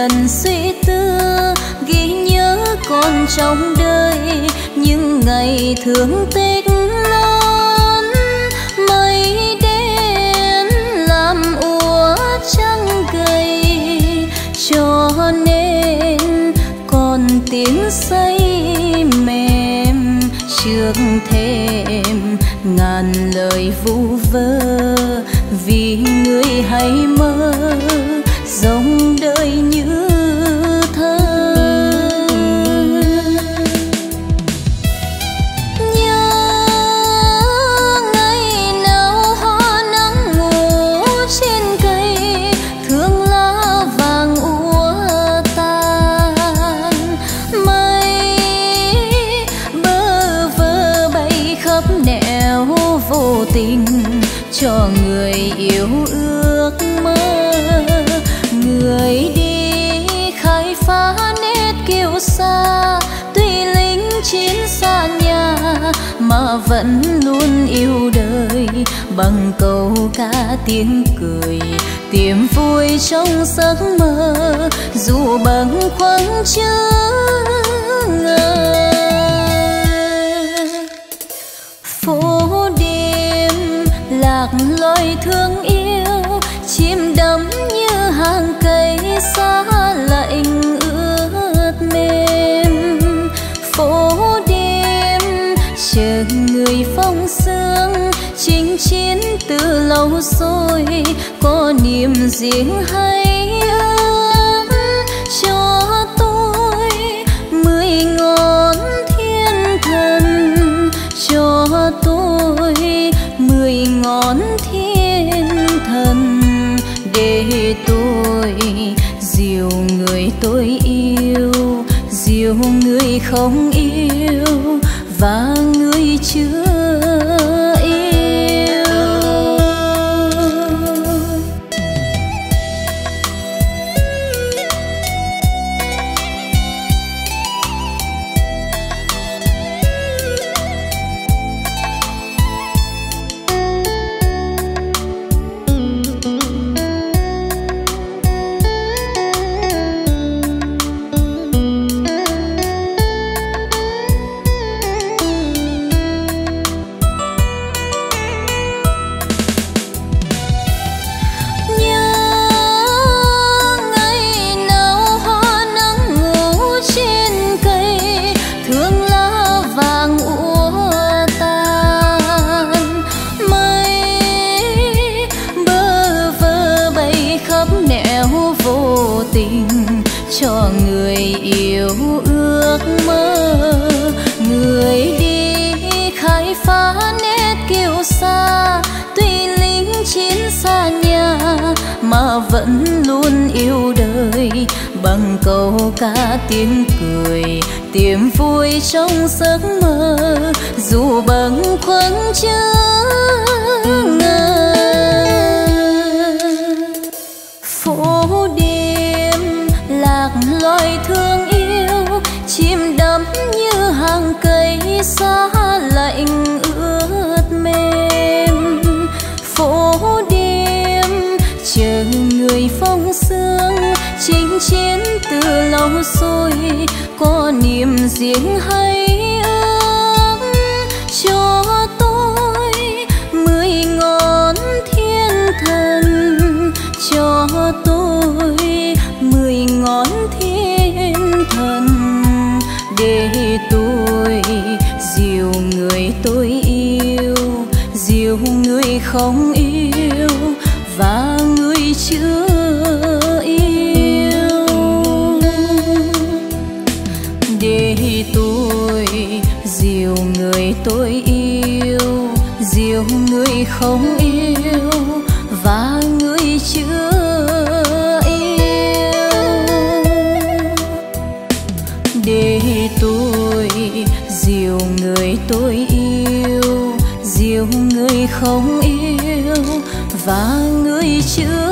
lần suy tư, ghi nhớ con trong đời, những ngày thương tích lớn mây đen làm úa trăng gầy. Cho nên còn tiếng say mềm, trước thêm ngàn lời vu vơ, vì người hay tình cho người yêu ước mơ. Người đi khai phá nét kiêu sa, tuy lính chiến xa nhà mà vẫn luôn yêu đời. Bằng câu ca tiếng cười tìm vui trong giấc mơ, dù bằng khoáng chưa ngờ lạc lối thương yêu chim đắm như hàng cây xa lạnh ướt mềm. Phố đêm, chờ người phong sương, chinh chiến từ lâu rồi, có niềm riêng hay tôi yêu dìu người không yêu và người chưa người yêu ước mơ, người đi khai phá nét kiêu sa, tuy lính chiến xa nhà mà vẫn luôn yêu đời. Bằng câu ca tiếng cười tìm vui trong giấc mơ, dù bằng khuâng chưa xa lạnh ướt mềm. Phố đêm chờ người phong sương, chinh chiến từ lâu rồi có niềm riêng hay người tôi yêu, dìu người không yêu và người chưa yêu. Để tôi dìu người tôi yêu, dìu người không yêu và người chưa không yêu và người chưa